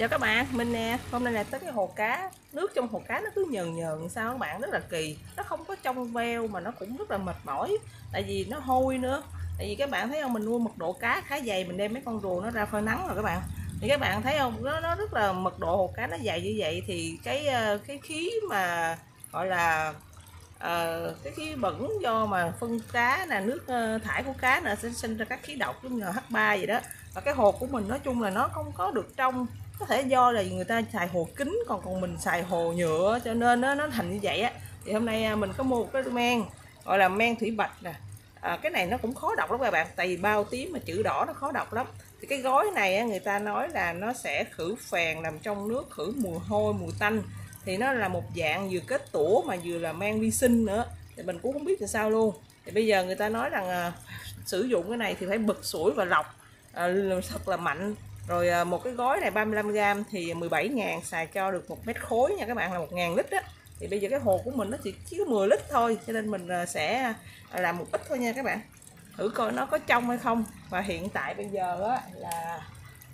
Chào các bạn, mình nè, hôm nay là tới cái hồ cá. Nước trong hồ cá nó cứ nhờn nhờn sao các bạn, rất là kỳ. Nó không có trong veo mà nó cũng rất là mệt mỏi. Tại vì nó hôi nữa. Tại vì các bạn thấy không, mình nuôi mật độ cá khá dày Mình đem mấy con rùa nó ra phơi nắng rồi các bạn. Thì các bạn thấy không, nó, nó rất là mật độ hồ cá nó dày như vậy Thì cái ờ, cái khí mà gọi là à, cái khí bẩn do mà phân cá là nước ờ, thải của cá là sẽ sinh ra các khí độc giống như là H3 vậy đó. Và cái hồ của mình nói chung là nó không có được trong có thể do là người ta xài hồ kính còn còn mình xài hồ nhựa cho nên nó nó thành như vậy á. Thì hôm nay à, mình có mua một cái men gọi là men thủy bạch nè. À, cái này nó cũng khó đọc lắm các bạn tại vì bao tím mà chữ đỏ nó khó đọc lắm. Thì cái gói này người ta nói là nó sẽ khử phèn nằm trong nước khử mùi hôi mùi tanh thì nó là một dạng vừa kết tủa mà vừa là men vi sinh nữa. Thì mình cũng không biết là sao luôn. Thì bây giờ người ta nói rằng à, sử dụng cái này thì phải bật sủi và lọc à, thật là mạnh. Rồi à, một cái gói này 35g thì 17 ngàn xài cho được một mét khối nha các bạn là 1 ngàn lít á. Thì bây giờ cái hồ của mình nó chỉ chỉ có 10 lít thôi cho nên mình à, sẽ à, làm một ít thôi nha các bạn. Thử coi nó có trong hay không. Và hiện tại bây giờ á là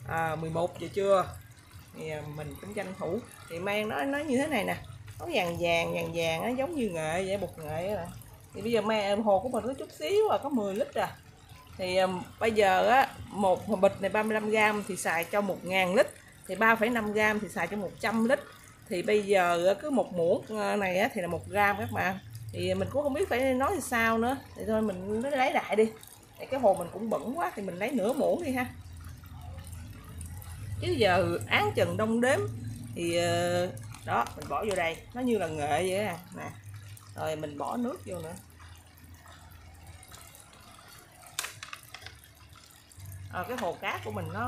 à, 11 giờ trưa thì à, mình cũng tranh thủ. Thì mang nó nó như thế này nè nó vàng vàng vàng vàng nó giống như nghệ vậy bột nghệ rồi thì bây giờ mang hồ của mình có chút xíu à có 10 lít à. Thì um, bây giờ á một bịch này 35g thì xài cho 1.000 lít thì 3,5g thì xài cho 100 lít. Thì bây giờ cứ một muỗng à, này á, thì là một gram các bạn. Thì mình cũng không biết phải nói thì sao nữa. Thì thôi mình lấy lại đi. Thì cái hồ mình cũng bẩn quá thì mình lấy nửa muỗng đi ha chứ giờ án trần đông đếm thì ờ, đó mình bỏ vô đây. Nó như là nghệ vậy à nè rồi mình bỏ nước vô nữa. À, cái hồ cá của mình nó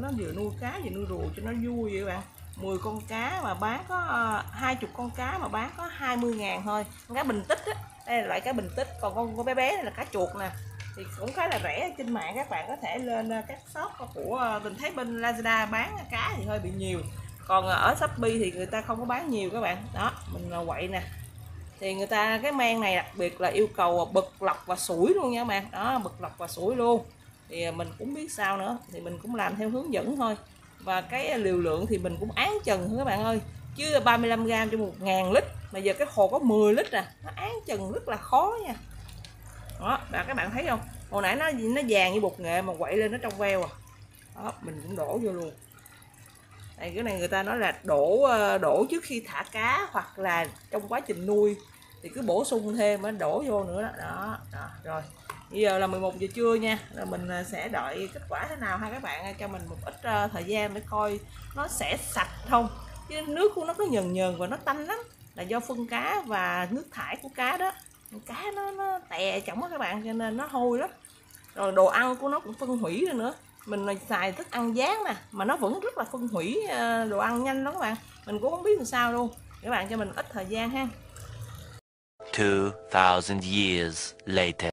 nó vừa nuôi cá vừa nuôi rùa cho nó vui vậy bạn. 10 con cá mà bán có ờ, hai chục con cá mà bán có 20 ngàn thôi. Con cá bình tích á. Đây là loại cá bình tích còn con con bé bé này là cá chuột nè thì cũng khá là rẻ, trên mạng các bạn có thể lên ờ, các shop của ờ, mình thấy bên Lazada bán cá thì hơi bị nhiều. Còn ờ, ở Shopee thì người ta không có bán nhiều các bạn. Đó, mình quậy nè. Thì người ta, cái men này đặc biệt là yêu cầu bực lọc và sủi luôn nha các bạn. Đó, bực lọc và sủi luôn. Thì mình cũng biết sao nữa. Thì mình cũng làm theo hướng dẫn thôi. Và cái liều lượng thì mình cũng án chừng thôi các bạn ơi. Chứ 35g cho một ngàn lít. Mà giờ cái hồ có 10 lít à nó án chừng rất là khó nha đó và các bạn thấy không? Hồi nãy nó nó vàng như bột nghệ mà quậy lên nó trong veo à. Đó mình cũng đổ vô luôn. Đây cái này người ta nói là đổ ờ, đổ trước khi thả cá hoặc là trong quá trình nuôi. Thì cứ bổ sung thêm mới đổ vô nữa đó. Đó, đó. rồi. Bây giờ là 11 giờ trưa nha rồi mình ờ, sẽ đợi kết quả thế nào ha các bạn? Cho mình một ít ờ, thời gian để coi nó sẽ sạch không? Chứ nước của nó có nhờn nhờn và nó tanh lắm. Là do phân cá và nước thải của cá đó cá nó nó tè chỏng á các bạn cho nên nó hôi lắm. Rồi đồ ăn của nó cũng phân hủy rồi nữa. Mình xài thức ăn rán nè mà nó vẫn rất là phân hủy đồ ăn nhanh lắm các bạn. Mình cũng không biết làm sao luôn. Các bạn cho mình ít thời gian ha. 2000 years later.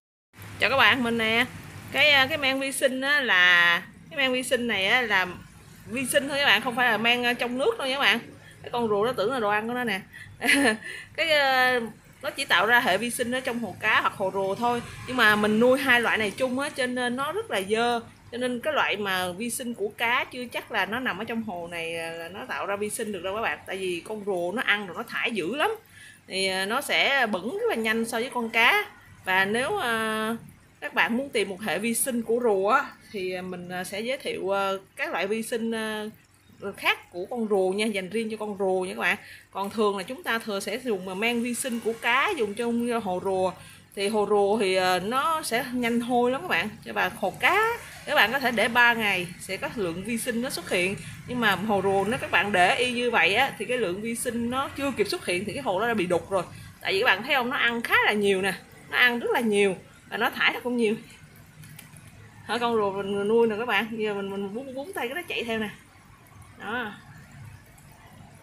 Chào các bạn mình nè. Cái à, cái men vi sinh á là cái men vi sinh này á là vi sinh thôi các bạn không phải là men à, trong nước đâu nha các bạn. Cái con rùa nó tưởng là đồ ăn của nó nè. Cái nó chỉ tạo ra hệ vi sinh ở trong hồ cá hoặc hồ rùa thôi. Nhưng mà mình nuôi hai loại này chung á, cho nên nó rất là dơ. Cho nên cái loại mà vi sinh của cá chưa chắc là nó nằm ở trong hồ này à, là nó tạo ra vi sinh được đâu các bạn. Tại vì con rùa nó ăn rồi nó thải dữ lắm. Thì à, nó sẽ bẩn rất là nhanh so với con cá. Và nếu à, các bạn muốn tìm một hệ vi sinh của rùa thì mình sẽ giới thiệu các loại vi sinh khác của con rùa nha, dành riêng cho con rùa nha các bạn. Còn thường là chúng ta thường sẽ dùng mà mang vi sinh của cá dùng trong à, hồ rùa. Thì hồ rùa thì à, nó sẽ nhanh hôi lắm các bạn. Cho bà hồ cá, các bạn có thể để 3 ngày sẽ có lượng vi sinh nó xuất hiện. Nhưng mà hồ rùa nếu các bạn để y như vậy á, thì cái lượng vi sinh nó chưa kịp xuất hiện thì cái hồ nó đã bị đục rồi. Tại vì các bạn thấy không, nó ăn khá là nhiều nè, nó ăn rất là nhiều và nó thải ra cũng nhiều. Hả con rùa mình nuôi nè các bạn giờ mình mình búng búng tay cái nó chạy theo nè đó.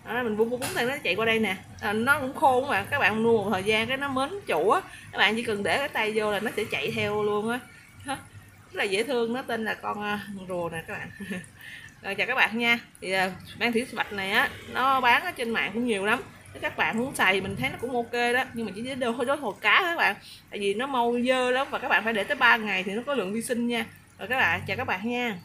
Đó, mình búng búng tay nó chạy qua đây nè. À, nó cũng khô mà các bạn nuôi một thời gian cái nó mến chủ á. Các bạn chỉ cần để cái tay vô là nó sẽ chạy theo luôn á. Rất là dễ thương nó tên là con à, rùa nè các bạn. Rồi chào các bạn nha. Thì à, mang thủy bạch này á nó bán ở trên mạng cũng nhiều lắm. Nếu các bạn muốn xài thì mình thấy nó cũng ok đó. Nhưng mà chỉ để hơi đối hồ cá thôi các bạn. Tại vì nó mau dơ lắm và các bạn phải để tới 3 ngày thì nó có lượng vi sinh nha. Rồi các bạn chào các bạn nha.